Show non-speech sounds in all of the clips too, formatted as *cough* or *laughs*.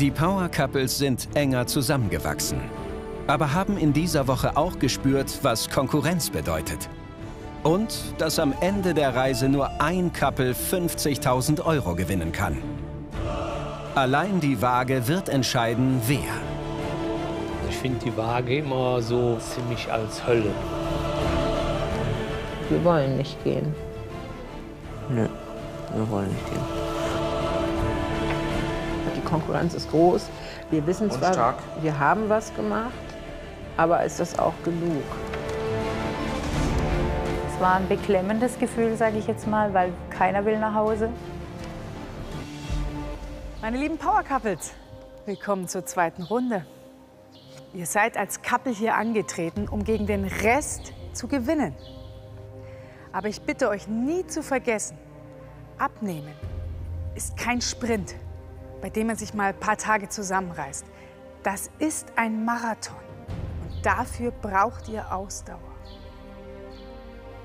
Die Power Couples sind enger zusammengewachsen, aber haben in dieser Woche auch gespürt, was Konkurrenz bedeutet. Und dass am Ende der Reise nur ein Couple 50.000 Euro gewinnen kann. Allein die Waage wird entscheiden, wer. Ich finde die Waage immer so ziemlich als Hölle. Wir wollen nicht gehen. Nö, wir wollen nicht gehen. Die Konkurrenz ist groß. Wir wissen Und zwar, stark. wir haben was gemacht, aber ist das auch genug? Es war ein beklemmendes Gefühl, sage ich jetzt mal, weil keiner will nach Hause. Meine lieben Power Couples, willkommen zur zweiten Runde. Ihr seid als Couple hier angetreten, um gegen den Rest zu gewinnen. Aber ich bitte euch nie zu vergessen, abnehmen ist kein Sprint, bei dem man sich mal ein paar Tage zusammenreißt. Das ist ein Marathon und dafür braucht ihr Ausdauer.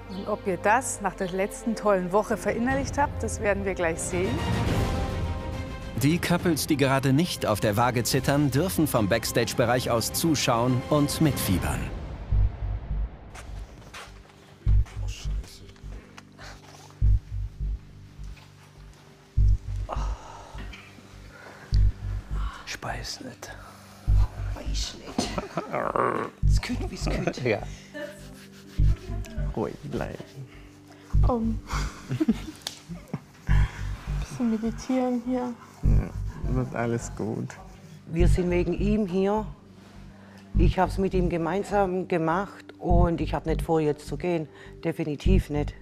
Und ob ihr das nach der letzten tollen Woche verinnerlicht habt, das werden wir gleich sehen. Die Couples, die gerade nicht auf der Waage zittern, dürfen vom Backstage-Bereich aus zuschauen und mitfiebern. Weiß nicht. Weiß nicht. Es könnte, wie es könnte. Ja. Ruhig bleiben. Um. Bisschen meditieren hier. Wird alles gut. Wir sind wegen ihm hier. Ich habe es mit ihm gemeinsam gemacht und ich habe nicht vor, jetzt zu gehen. Definitiv nicht.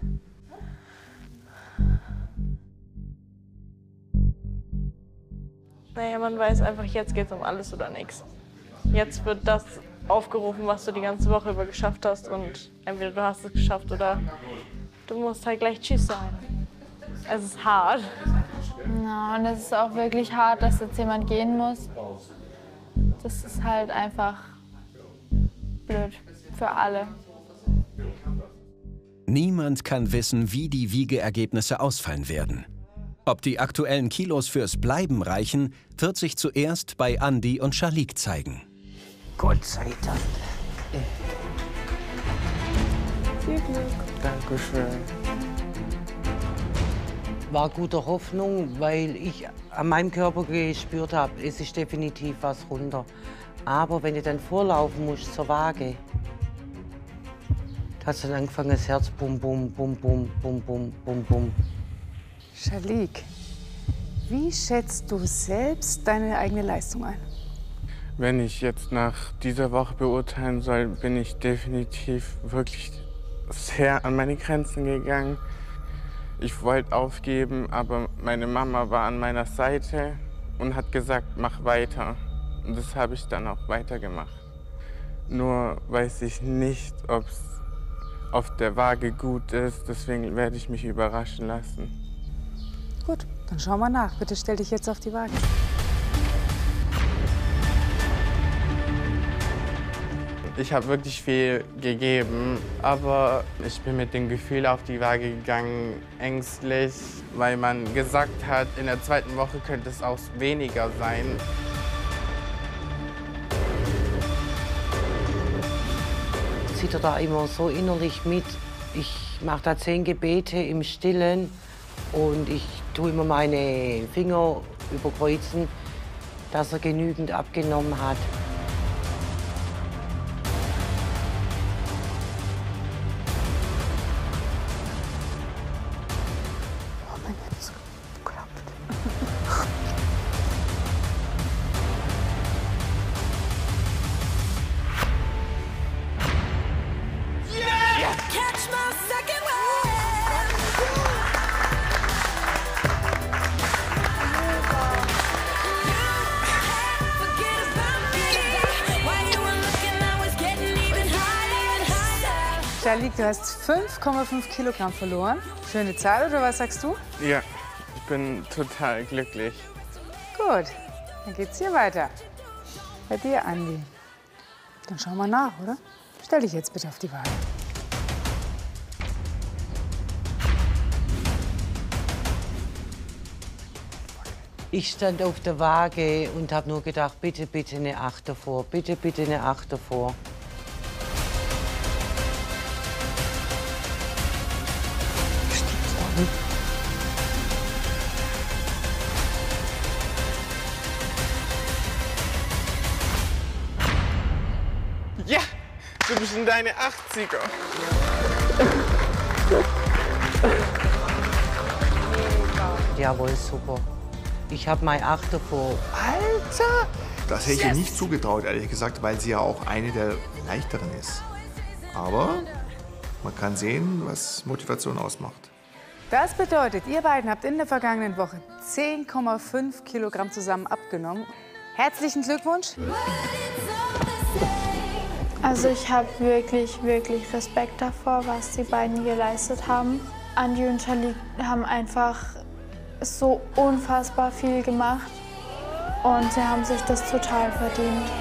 Naja, man weiß einfach, jetzt geht es um alles oder nichts. Jetzt wird das aufgerufen, was du die ganze Woche über geschafft hast und entweder du hast es geschafft oder du musst halt gleich Tschüss sagen. Es ist hart. Ja, und es ist auch wirklich hart, dass jetzt jemand gehen muss. Das ist halt einfach blöd für alle. Niemand kann wissen, wie die Wiegeergebnisse ausfallen werden. Ob die aktuellen Kilos fürs Bleiben reichen, wird sich zuerst bei Andy und Shalik zeigen. Gott sei Dank. Viel Glück. Dankeschön. War guter Hoffnung, weil ich an meinem Körper gespürt habe, es ist definitiv was runter. Aber wenn ich dann vorlaufen muss zur Waage, da hat dann angefangen, das Herz bum, bum, bum, bum, bum, bum, bum, bum. Shalik, wie schätzt du selbst deine eigene Leistung ein? Wenn ich jetzt nach dieser Woche beurteilen soll, bin ich definitiv wirklich sehr an meine Grenzen gegangen. Ich wollte aufgeben, aber meine Mama war an meiner Seite und hat gesagt, mach weiter. Und das habe ich dann auch weitergemacht. Nur weiß ich nicht, ob es auf der Waage gut ist, deswegen werde ich mich überraschen lassen. Gut, dann schauen wir nach. Bitte stell dich jetzt auf die Waage. Ich habe wirklich viel gegeben, aber ich bin mit dem Gefühl auf die Waage gegangen, ängstlich, weil man gesagt hat, in der zweiten Woche könnte es auch weniger sein. zittert da immer so innerlich mit. Ich mache da zehn Gebete im Stillen und ich tue immer meine Finger überkreuzen, dass er genügend abgenommen hat. Shalik, du hast 5,5 Kilogramm verloren. Schöne Zahl, oder was sagst du? Ja, ich bin total glücklich. Gut, dann geht's hier weiter. Bei dir, Andi. Dann schauen wir nach, oder? Stell dich jetzt bitte auf die Waage. Ich stand auf der Waage und habe nur gedacht, bitte, bitte eine Acht davor, bitte, bitte eine Acht davor. Ja, du bist in deine 80er. Jawohl, super. Ich habe meine Acht davor. Alter! Das hätte ich ihr nicht zugetraut, ehrlich gesagt, weil sie ja auch eine der leichteren ist. Aber man kann sehen, was Motivation ausmacht. Das bedeutet, ihr beiden habt in der vergangenen Woche 10,5 Kilogramm zusammen abgenommen. Herzlichen Glückwunsch. Also ich habe wirklich, wirklich Respekt davor, was die beiden geleistet haben. Andi und Charlie haben einfach so unfassbar viel gemacht und sie haben sich das total verdient.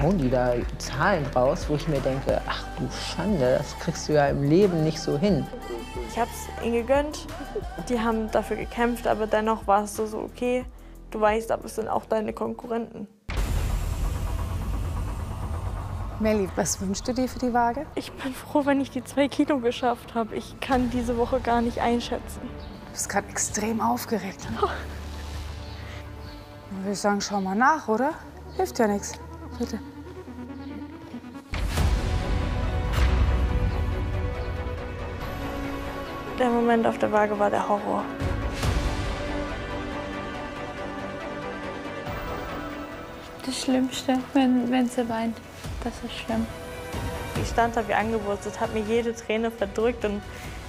Hauen die da Zahlen raus, wo ich mir denke, ach du Schande, das kriegst du ja im Leben nicht so hin. Ich habe es ihnen gegönnt. Die haben dafür gekämpft, aber dennoch war es so, so okay. Du weißt, aber es sind auch deine Konkurrenten. Melli, was wünschst du dir für die Waage? Ich bin froh, wenn ich die zwei Kilo geschafft habe. Ich kann diese Woche gar nicht einschätzen. Du bist gerade extrem aufgeregt. Dann würde ich sagen, schau mal nach, oder? Hilft ja nichts. Bitte. Der Moment auf der Waage war der Horror. Das Schlimmste, wenn, wenn sie weint, das ist schlimm. Ich stand da wie angewurzelt, habe mir jede Träne verdrückt und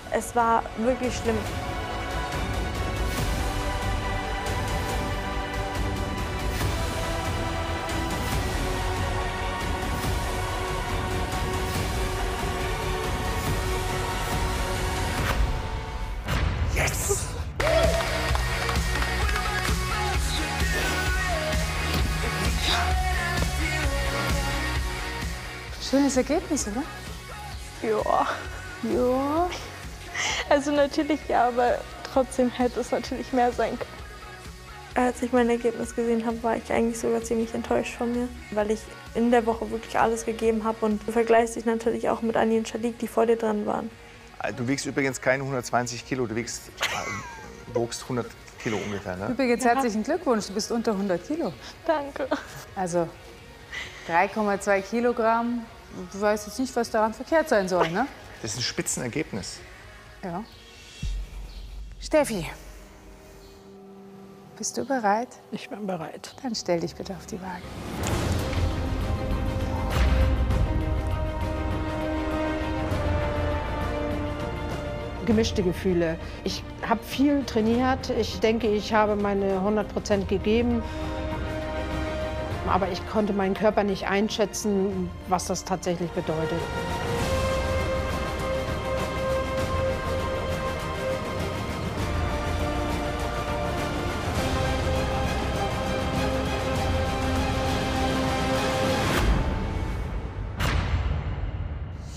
es war wirklich schlimm. Schönes Ergebnis, oder? Ja. Ja. Also natürlich ja, aber trotzdem hätte es natürlich mehr sein können. Als ich mein Ergebnis gesehen habe, war ich eigentlich sogar ziemlich enttäuscht von mir, weil ich in der Woche wirklich alles gegeben habe und du vergleichst dich natürlich auch mit Anni und Shalik, die vor dir dran waren. Du wiegst übrigens keine 120 Kilo, du wiegst, äh, wogst 100 Kilo ungefähr, ne? Übrigens herzlichen Glückwunsch, du bist unter 100 Kilo. Danke. Also 3,2 Kilogramm. Du weißt jetzt nicht, was daran verkehrt sein soll, ne? Das ist ein Spitzenergebnis. Ja. Steffi, bist du bereit? Ich bin bereit. Dann stell dich bitte auf die Waage. gemischte Gefühle. Ich habe viel trainiert. Ich denke, ich habe meine 100 Prozent gegeben. Aber ich konnte meinen Körper nicht einschätzen, was das tatsächlich bedeutet.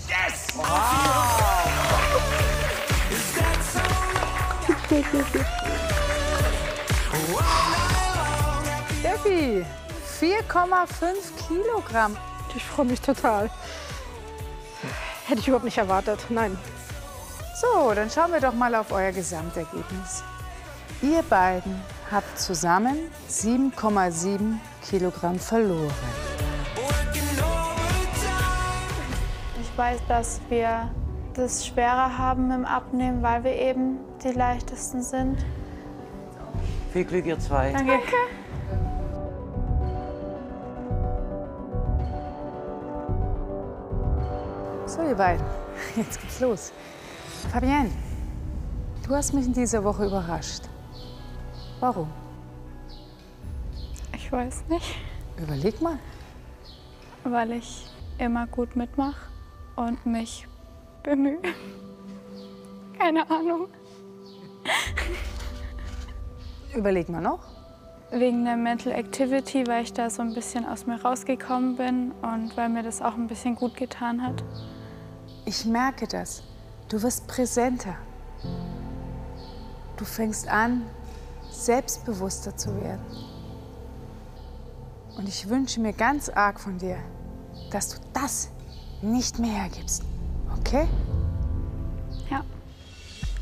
Yes! *laughs* Steffi, 4,5 Kilogramm. Ich freue mich total. Hätte ich überhaupt nicht erwartet. Nein. So, dann schauen wir doch mal auf euer Gesamtergebnis. Ihr beiden habt zusammen 7,7 Kilogramm verloren. Ich weiß, dass wir das schwerer haben im Abnehmen, weil wir eben die leichtesten sind. Viel Glück, ihr zwei. Danke. So, ihr beiden, jetzt geht's los. Fabienne, du hast mich in dieser Woche überrascht. Warum? Ich weiß nicht, Überleg mal. weil ich immer gut mitmache und mich bemühe. Keine Ahnung. Überleg mal noch. Wegen der Mental Activity, weil ich da so ein bisschen aus mir rausgekommen bin und weil mir das auch ein bisschen gut getan hat. Ich merke das. Du wirst präsenter. Du fängst an, selbstbewusster zu werden. Und ich wünsche mir ganz arg von dir, dass du das nicht mehr hergibst. Okay? Ja.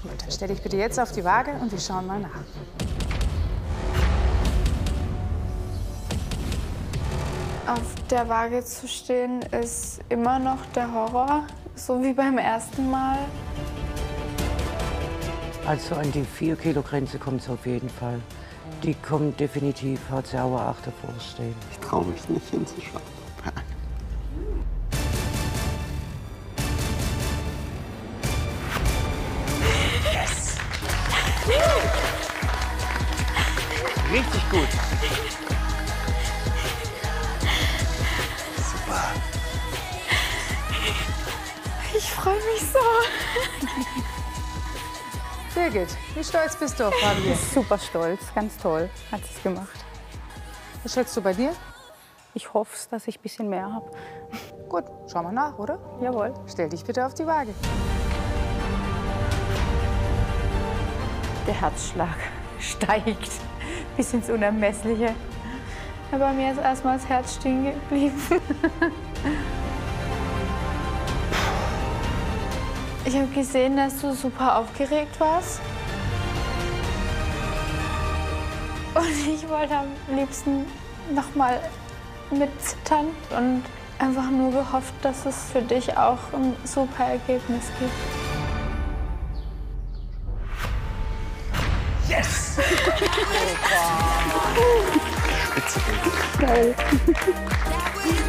Gut, dann stell dich bitte jetzt auf die Waage und wir schauen mal nach. Auf der Waage zu stehen ist immer noch der Horror, so wie beim ersten Mal. Also an die 4 Kilo Grenze kommt es auf jeden Fall. Die kommt definitiv, hat sie aber auch davor stehen. Ich traue mich nicht hinzuschauen. Birgit, wie stolz bist du auf Fabian? Super stolz, ganz toll hat sie es gemacht. Was schätzt du bei dir? Ich hoffe, dass ich ein bisschen mehr habe. Gut, schauen wir nach, oder? Jawohl. Stell dich bitte auf die Waage. Der Herzschlag *laughs* steigt bis ins Unermessliche. Ja, bei mir ist erstmal das Herz stehen geblieben. *laughs* Ich habe gesehen, dass du super aufgeregt warst. Und ich wollte am liebsten noch mal mitzittern und einfach nur gehofft, dass es für dich auch ein super Ergebnis gibt. Yes! *laughs* Spitze, Geil.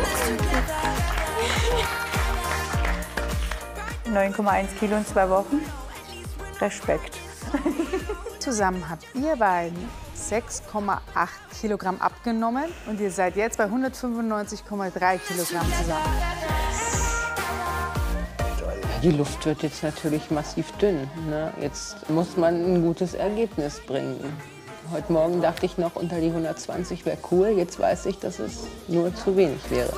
*laughs* ...9,1 Kilo in zwei Wochen. Respekt. Zusammen habt ihr beiden 6,8 Kilogramm abgenommen und ihr seid jetzt bei 195,3 Kilogramm zusammen. Die Luft wird jetzt natürlich massiv dünn. Ne? Jetzt muss man ein gutes Ergebnis bringen. Heute Morgen dachte ich noch, unter die 120 wäre cool. Jetzt weiß ich, dass es nur zu wenig wäre.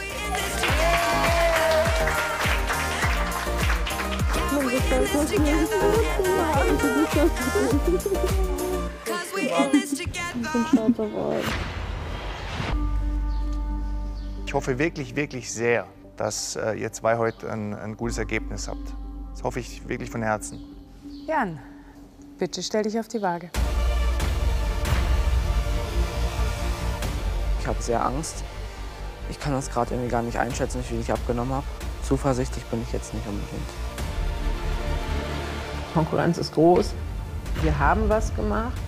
Ich hoffe wirklich, wirklich sehr, dass äh, ihr zwei heute ein, ein gutes Ergebnis habt. Das hoffe ich wirklich von Herzen. Jan, bitte stell dich auf die Waage. Ich habe sehr Angst. Ich kann das gerade irgendwie gar nicht einschätzen, wie viel ich abgenommen habe. Zuversichtlich bin ich jetzt nicht unbedingt. Konkurrenz ist groß. Wir haben was gemacht,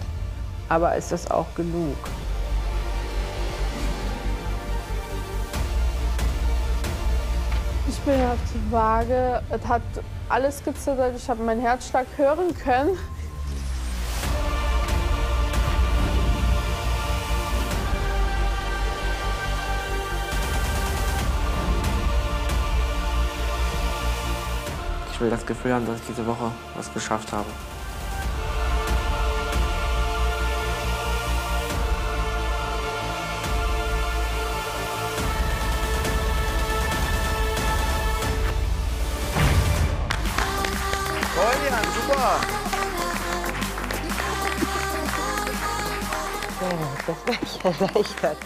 aber ist das auch genug? Ich bin auf die Waage. Es hat alles gezittert. Ich habe meinen Herzschlag hören können. Ich will das Gefühl haben, dass ich diese Woche was geschafft habe. Toll, Jan, super. Ja, das war ich erleichtert.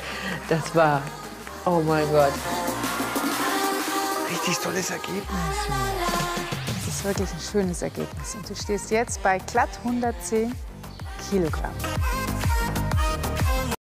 Das war, oh mein Gott. Richtig tolles Ergebnis. Ist wirklich ein schönes Ergebnis. Und du stehst jetzt bei glatt 110 Kilogramm.